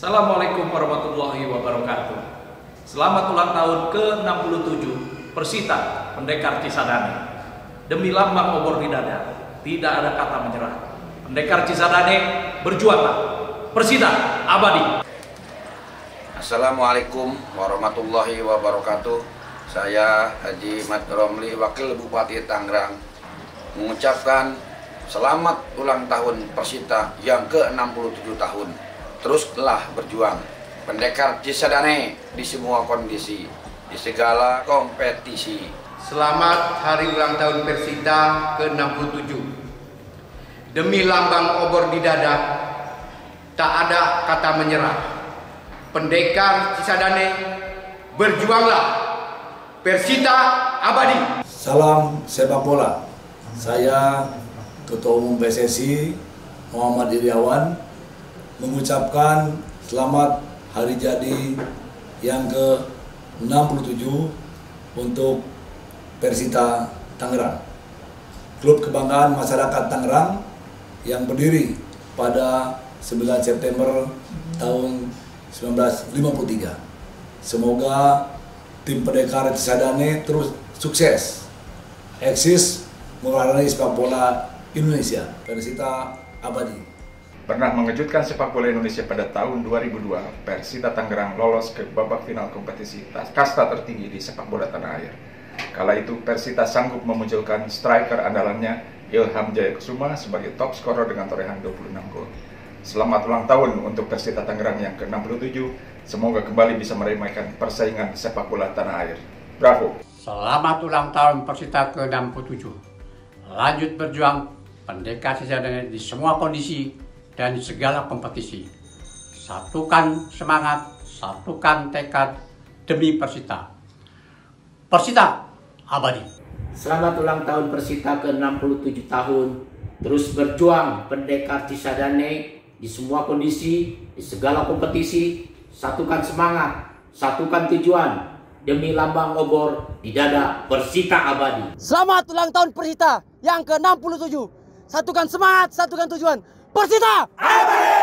Assalamualaikum warahmatullahi wabarakatuh. Selamat ulang tahun ke-67 Persita Pendekar Cisadane. Demi lambang obor di dada, tidak ada kata menyerah. Pendekar Cisadane, berjuanglah. Persita abadi. Assalamualaikum warahmatullahi wabarakatuh. Saya Haji Mat Romli, Wakil Bupati Tangerang, mengucapkan selamat ulang tahun Persita yang ke-67 tahun. Teruslah berjuang. Pendekar Cisadane di semua kondisi, di segala kompetisi. Selamat hari ulang tahun Persita ke-67. Demi lambang obor di dada, tak ada kata menyerah. Pendekar Cisadane, berjuanglah. Persita abadi. Salam sepak bola. Saya Ketua Umum PSSI Muhammad Iriawan mengucapkan selamat hari jadi yang ke-67 untuk Persita Tangerang. Klub kebanggaan masyarakat Tangerang yang berdiri pada 9 September tahun 1953. Semoga tim pendekar Cisadane terus sukses, eksis mewarnai sepak bola Indonesia. Persita abadi. Pernah mengejutkan sepak bola Indonesia pada tahun 2002, Persita Tangerang lolos ke babak final kompetisi kasta tertinggi di sepak bola tanah air. Kala itu Persita sanggup memunculkan striker andalannya Ilham Jayakusuma sebagai top scorer dengan torehan 26 gol. Selamat ulang tahun untuk Persita Tangerang yang ke-67. Semoga kembali bisa meremehkan persaingan sepak bola tanah air. Bravo! Selamat ulang tahun Persita ke-67. Lanjut berjuang, pendekar Cisadane di semua kondisi dan segala kompetisi. Satukan semangat, satukan tekad demi Persita. Persita abadi. Selamat ulang tahun Persita ke-67 tahun. Terus berjuang pendekar Cisadane di semua kondisi, di segala kompetisi. Satukan semangat, satukan tujuan demi lambang obor di dada Persita abadi. Selamat ulang tahun Persita yang ke-67. Satukan semangat, satukan tujuan. Persita! Abadi!